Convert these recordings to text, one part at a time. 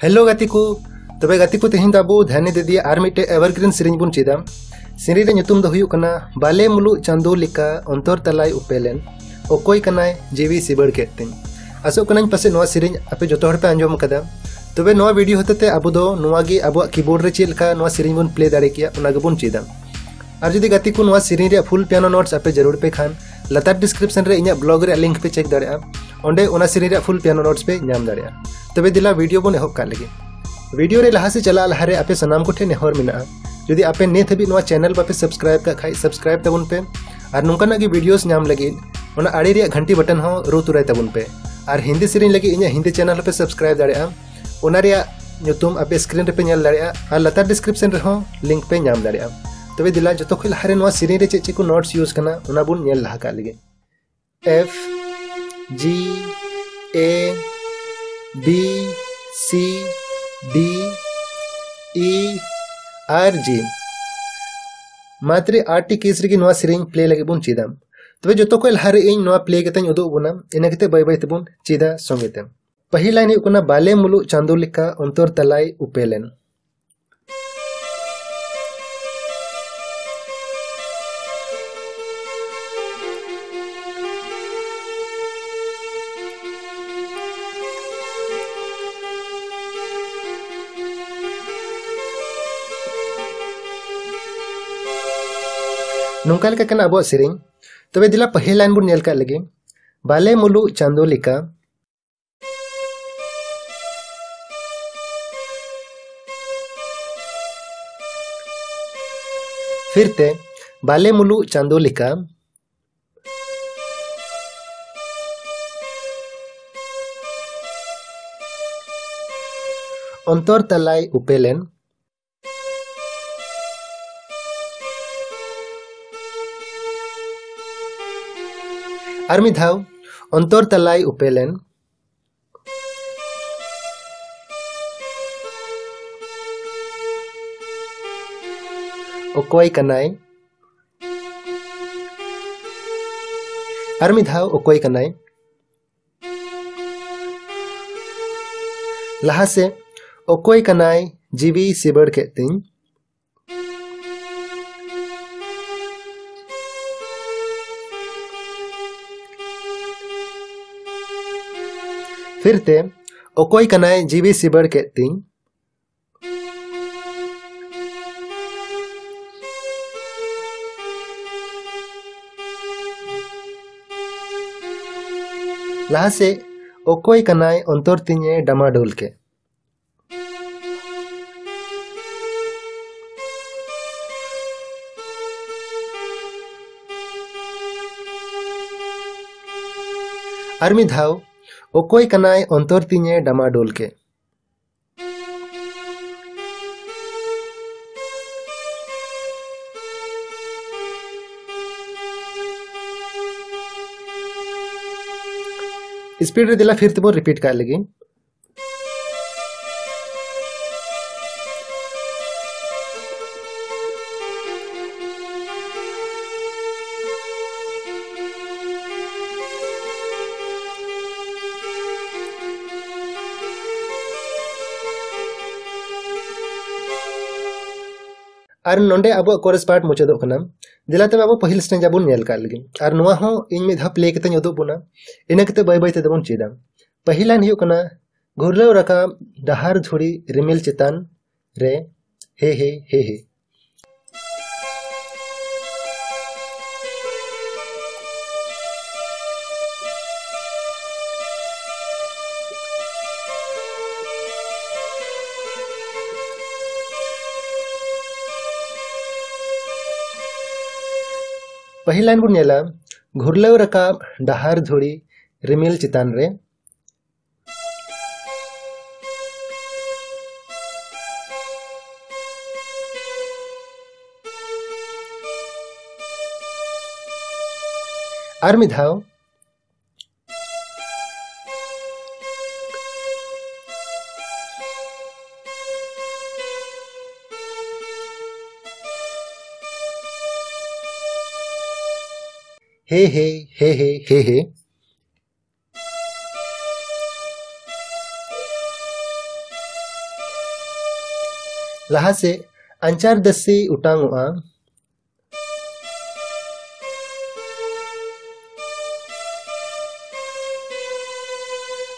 Hello गाती को तबे गाती को तेहिं दाबो ध्यान दे दिया आर मिटे एवरग्रीन सिरिंज बुन चेदा सिरी रे nyutum do huyuk kana, bale mulu chandu lika ontor talai upelen. Okoi kanai jewi sibad ketin asok kanai pase noa syringe ape joto hor pe anjom kada तबे वीडियो होते अब अब keyboard रे चेल का नोआ सिरिंज बुन प्ले दाड़े गबुन चेदा और जुदी गति को फुल पियानो नोट्स आपे ज़रूर पे खान लतार डिस्क्रिप्शन रे इnya ब्लॉग लिंक पे चेक दाड़े ओंडे ओना सिरिंज रे फुल पियानो नोट्स पे नाम दाड़े तबे दिला वीडियो बन एहब का लगे वीडियो रे लहा से चला लहारे आपे सनाम को ठे नेहर मिना जुदी आपे नेथ हबी नोआ चैनल बापे सब्सक्राइब का खाई, सब्सक्राइब तबुन पे। और नुकाना की वीडियोस नाम लगी। ओना आड़ी रे घंटी बटन हो, रो तुराय तबुन पे। और हिंदी सिरिंज लगी इnya हिंदी चैनल पे सब्सक्राइब दाड़े ओना रे pe nyal daria ar latar description re ho link pe nyam daria तबे दिला जो खिल हरे नवा रे चे चे को नोट्स यूज़ बुन नेल लहा लगे। F, G, A B C D E R G मात्र आठ टी केस से प्ले लगे बुन चीदा। तबे जो खिल हरे इन प्ले कते उदो बुना इना कते बाय बाय तबुन चीदा संगेते पहिल लाइन हुई कना बाले मुलु चांदो लिका अंतर तलाई उपेलेन नौका लेका कना अब सेरिंग तबे दिला लाइन बुन नेल का लगे बाले मुलु चांदो लिका फिरते बाले मुलु चांदो लिका अंतर तलाई उपेलेन आर्मी धाव अंतर तलाई उपेलन ओकोई कनाई आर्मी ओकोई कनाई लहा ओकोई कनाई जीवी सिबड़ के तीन तिन फिर ते ओकोई कनाई जीवी सिबड़ के तिन लहा से ओकोई कनाई अंतर तिnye डमाडोल के और मिधाव ओकोई कनाई अंतर तिnye डामाडोल के स्पीड दिला फिर तब रिपीट कर लगी और नोंडे अब कोरस पार्ट मुचाद दिला तब अब पहिल स्टेज नुआ हो इन में धा प्ले उदुग बुना। इन ते लाइन हुई कना घुरलेव रका डहार झुड़ी रिमिल चितान हे हे। ᱯᱟᱹᱦᱤᱞ ᱞᱟᱭᱤᱱ ᱵᱚᱱ ᱧᱮᱞᱟ ᱜᱷᱩᱨᱞᱟᱹᱣ ᱨᱟᱠᱟᱵ ᱰᱟᱦᱟᱨ ᱡᱷᱩᱲᱤ ᱨᱤᱢᱤᱞ ᱪᱮᱛᱟᱱ ᱨᱮ ᱟᱨ ᱢᱤᱫ ᱫᱷᱟᱣ हे हे हे हे हे हे लहा से अंचार दसी उटांगोआ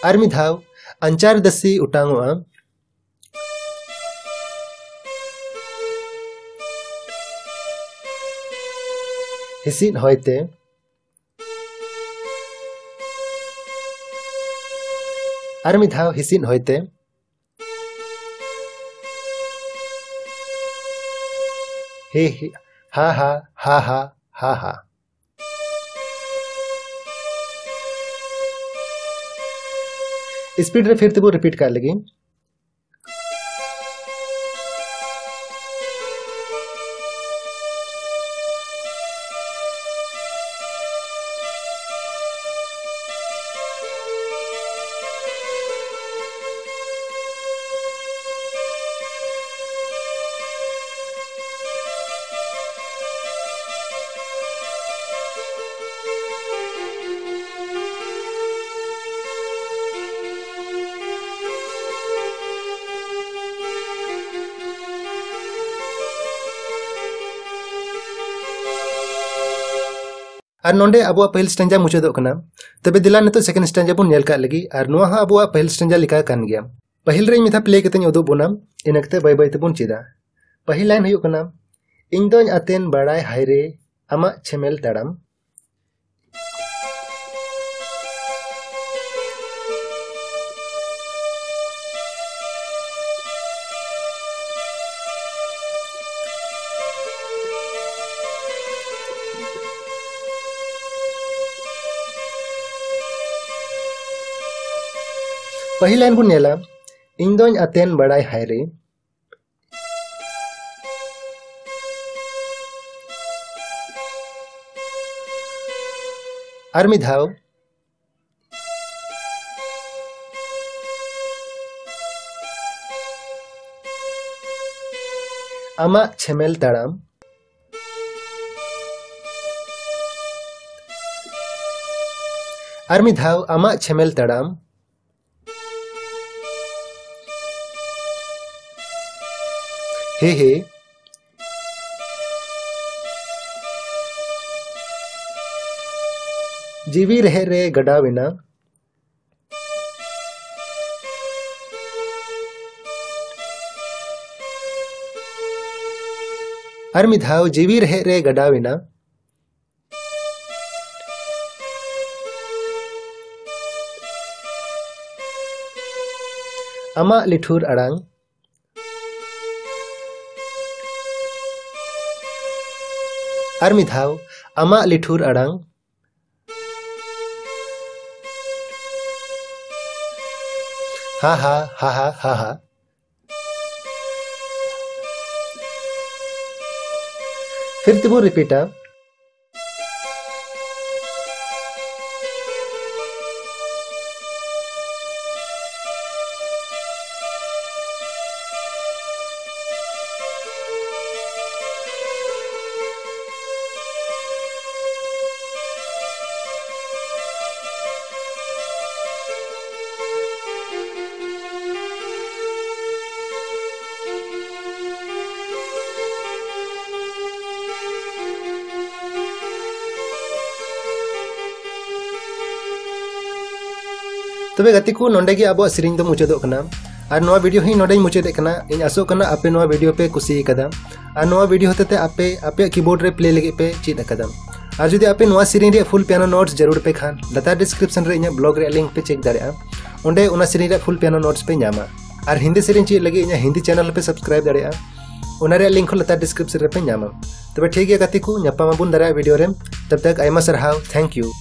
और मिधाव अंचार दसी उटांगोआ हिसिन और मिधाव हिसिन होयते हे हे हा हा हा हा हा स्पीड रे फिर तबो रिपीट कर लगी। और पहल स्टेंजा मुचाद तब दिला नित सेकेंड लगी और अब पहल स्टेंजा गया पहल रे मिथा प्ले ᱵᱟᱹᱭ ᱛᱮᱵᱚᱱ ᱪᱮᱫᱟ ᱯᱟᱹᱦᱤᱞ ᱞᱟᱭᱤᱱ चेदा पहल लाइन ᱦᱟᱭᱨᱮ, ᱟᱢᱟᱜ ᱪᱷᱮᱢᱮᱞ आमा पहली लाइन बन नेला इन दोन अतेन बड़ाई हायरे। और मिधाव आमा छेमेल तड़ाम और मिधाव आमा छेमेल तड़ाम हे हे. जीवी रह रे गडा विना हर मिधाव जीवी रह रे गडा विना अमा लिठुर अड़ांग. और मिधाव अमा लिठुर आड़ हा हा हा हा हा हा। फिर तिबो रिपीटा। तबे गति को नोंडे के अब सेरिंग दो मुचादोग कना और नवा वीडियो ही नोंडे मुचादे कना इन आसो कना आपे नवा वीडियो पे कुसी कदा और नवा वीडियो होते आपे आपे कीबोर्ड रे प्ले लगे पे चीज कदा और जुदी आपे नवा सेरिंग रे फुल पियानो नोट्स जरूर पे खान लता डिस्क्रिप्शन रे इना ब्लॉग रे लिंक पे चेक दाड़े ओंडे उना सेरिंग रे फुल पियानो नोट्स पे ᱧᱟᱢᱟ और हिंदी सेरिंग चीज लगे इना हिंदी चैनल पे सब्सक्राइब दाड़े उना रे लिंक लता डिस्क्रिप्शन रे पे ᱧᱟᱢᱟ तबे ठीक है गति को ᱧᱟᱯᱟᱢ ᱟᱵᱚᱱ ᱫᱟᱨᱟᱭ वीडियो रे तब तक आयमा सरहाव थैंक यू